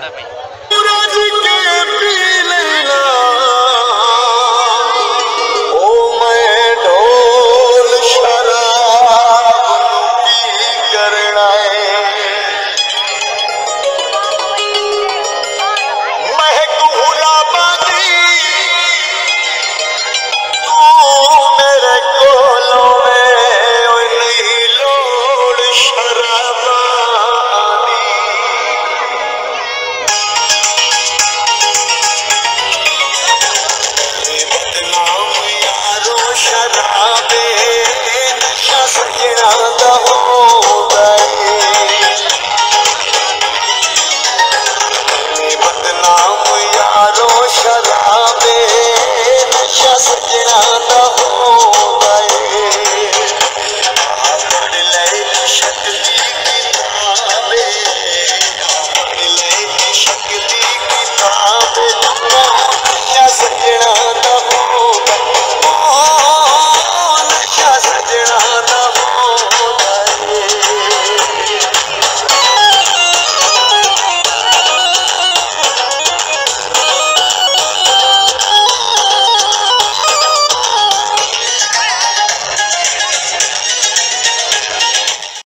Mándame.